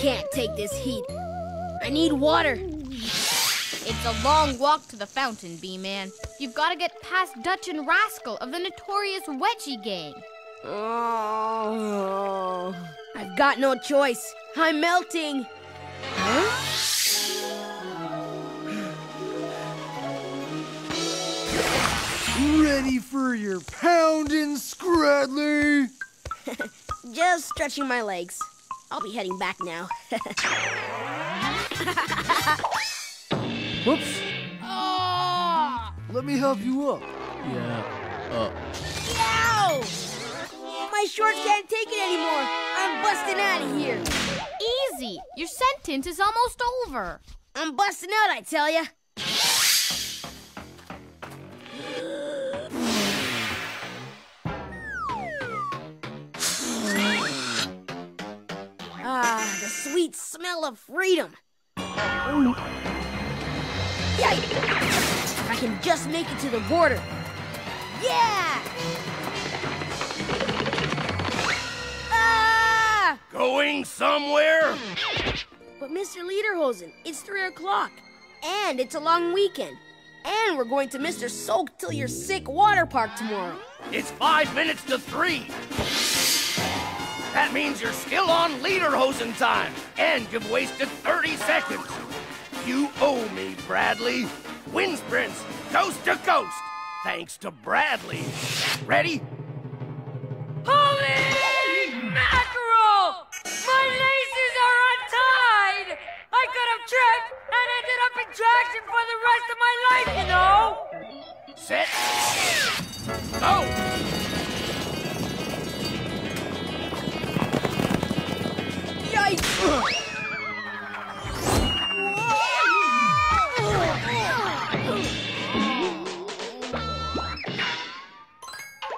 can't take this heat. I need water. It's a long walk to the fountain, B-Man. You've got to get past Dutch and Rascal of the notorious Wedgie Gang. Oh, I've got no choice. I'm melting. Huh? Ready for your pounding, Scradley? Just stretching my legs. I'll be heading back now. Whoops. Oh! Let me help you up. Yeah. Uh, Ow! My shorts can't take it anymore. I'm busting out of here. Easy. Your sentence is almost over. I'm busting out, I tell ya. Sweet smell of freedom. Yikes! I can just make it to the border. Yeah! Ah! Going somewhere? But Mr. Lederhosen, it's three o'clock, and it's a long weekend, and we're going to Mr. Soak Till You're Sick water park tomorrow. It's five minutes to three. That means you're still on Lederhosen time, and you've wasted 30 seconds. You owe me, Bradley. Wind sprints, coast to coast, thanks to Bradley. Ready? Holy mackerel! My laces are untied! I could have tripped and ended up in traction for the rest of my life, you know! Set. Go! Yikes!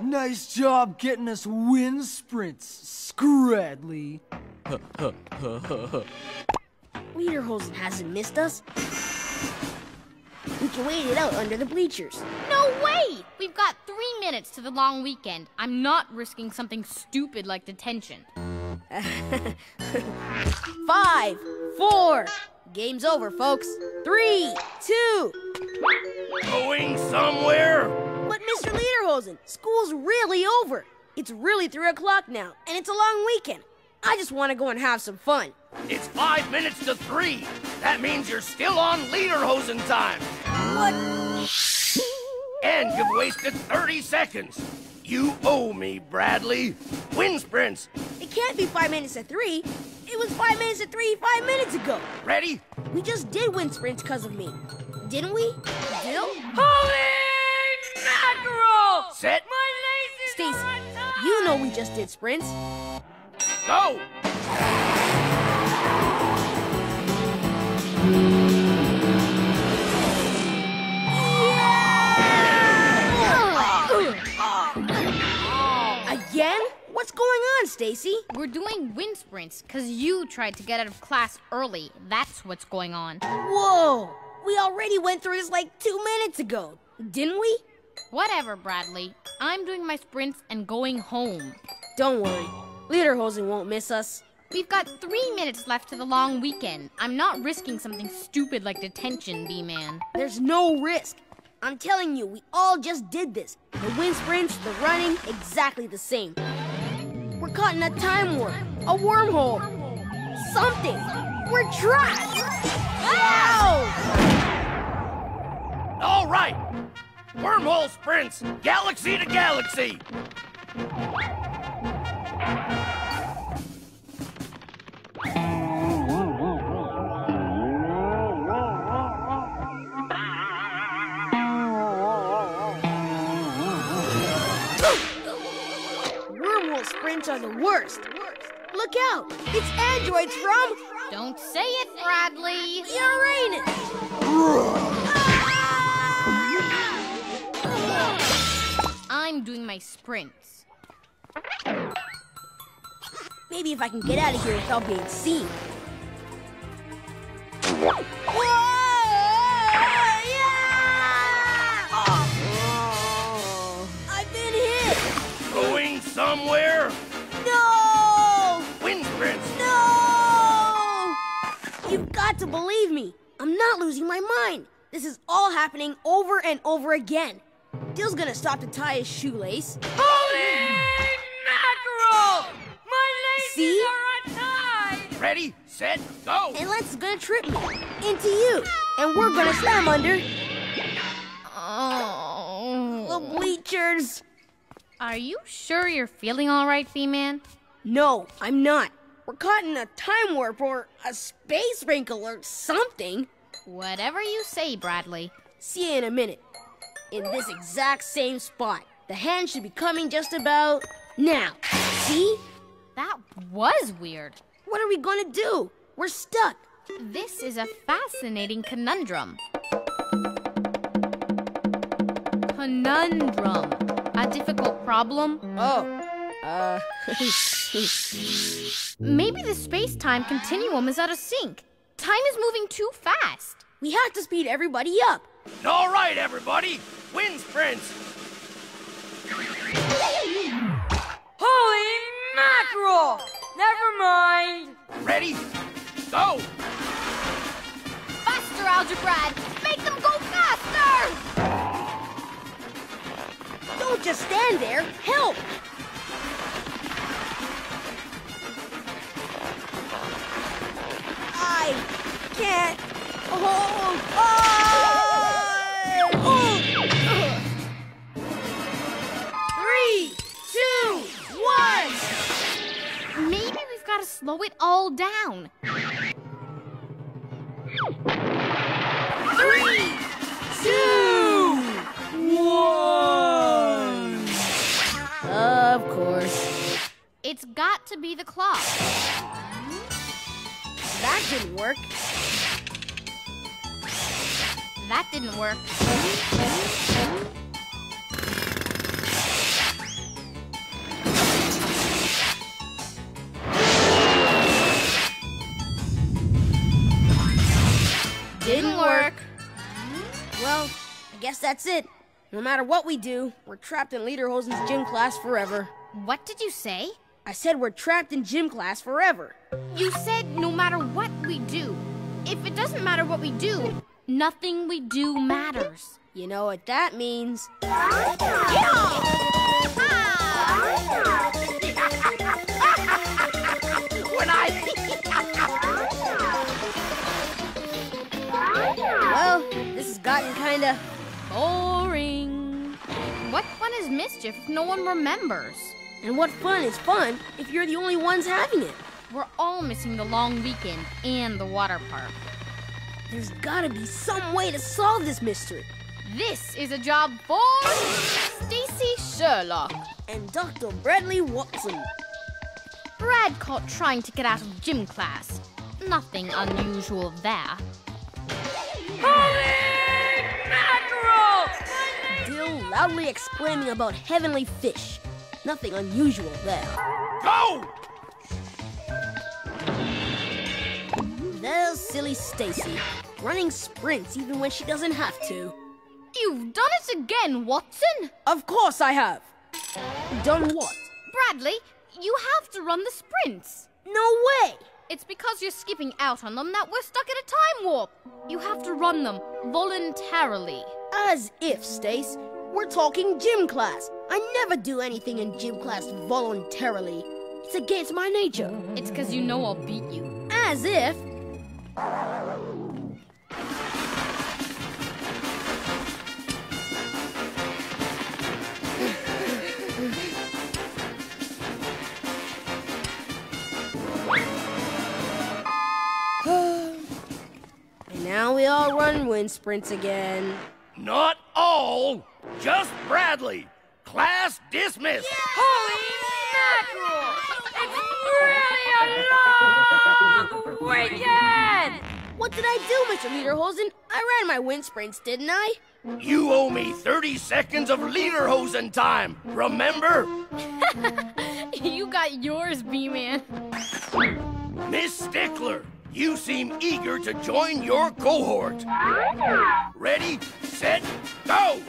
Nice job getting us wind sprints, Scradley. Lederhosen hasn't missed us. We can wait it out under the bleachers. No way! We've got three minutes to the long weekend. I'm not risking something stupid like detention. Five, four. Game's over, folks. Three, two. Going somewhere? But Mr. Lederhosen, school's really over. It's really three o'clock now, and it's a long weekend. I just want to go and have some fun. It's five minutes to three. That means you're still on Lederhosen time. What? And you've wasted 30 seconds. You owe me, Bradley. Wind sprints. It can't be five minutes at three. It was five minutes at three five minutes ago. Ready? We just did wind sprints because of me. Didn't we? Dill? Holy mackerel! Set. My laces Stacy, are you know we just did sprints. Go! Stacy? We're doing wind sprints because you tried to get out of class early. That's what's going on. Whoa! We already went through this like two minutes ago, didn't we? Whatever, Bradley. I'm doing my sprints and going home. Don't worry. Lederhosen won't miss us. We've got three minutes left to the long weekend. I'm not risking something stupid like detention, B-Man. There's no risk. I'm telling you, we all just did this. The wind sprints, the running, exactly the same. We're caught in a time warp, a wormhole, something. We're trapped. Ow! All right. Wormhole sprints, galaxy to galaxy. Look out! It's androids from Don't say it, Bradley. Uranus. I'm doing my sprints. Maybe if I can get out of here without being seen. Whoa! Not losing my mind. This is all happening over and over again. Dill's gonna stop to tie his shoelace. Holy mackerel! My laces See? are untied! Ready, set, go! And Lance is gonna trip me into you. And we're gonna slam under Oh. the bleachers. Are you sure you're feeling all right, B-Man? No, I'm not. We're caught in a time warp or a space wrinkle or something. Whatever you say, Bradley. See you in a minute. In this exact same spot. The hand should be coming just about now. See? That was weird. What are we gonna do? We're stuck. This is a fascinating conundrum. Conundrum. A difficult problem? Oh, uh. Maybe the space time continuum is out of sync. Time is moving too fast. we have to speed everybody up. All right, everybody, wind sprints! Holy mackerel! Never mind! Ready, go! Faster, Algebrad! Make them go faster! Don't just stand there. Help! Can't hold on. Oh. Three, two, one. Maybe we've got to slow it all down. Three, two, one. Of course. It's got to be the clock. That didn't work. That didn't work. Didn't work. Well, I guess that's it. No matter what we do, we're trapped in Lederhosen's gym class forever. What did you say? I said we're trapped in gym class forever. You said no matter what we do. If it doesn't matter what we do, nothing we do matters. You know what that means? When I... Well, this has gotten kinda. Boring. What fun is mischief if no one remembers? And what fun is fun if you're the only ones having it? We're all missing the long weekend and the water park. There's gotta be some way to solve this mystery. This is a job for Stacy Sherlock. And Dr. Bradley Watson. Brad caught trying to get out of gym class. Nothing unusual there. Holy mackerel! Dill loudly exclaiming about heavenly fish. Nothing unusual there. Go! There's silly Stacy, running sprints even when she doesn't have to. You've done it again, Watson! Of course I have. Done what? Bradley, you have to run the sprints. No way! It's because you're skipping out on them that we're stuck in a time warp. You have to run them voluntarily. As if, Stace. We're talking gym class. I never do anything in gym class voluntarily. It's against my nature. It's because you know I'll beat you. As if. And now we all run wind sprints again. Not all, just Bradley. Class dismissed. Holy mackerel! It's really a long weekend! What did I do, Mr. Lederhosen? I ran my wind sprints, didn't I? You owe me 30 seconds of Lederhosen time, remember? you got yours, B-Man. Miss Stickler, you seem eager to join your cohort. Ready, set, go!